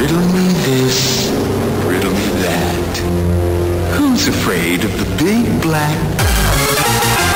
Riddle me this, riddle me that. Who's afraid of the big black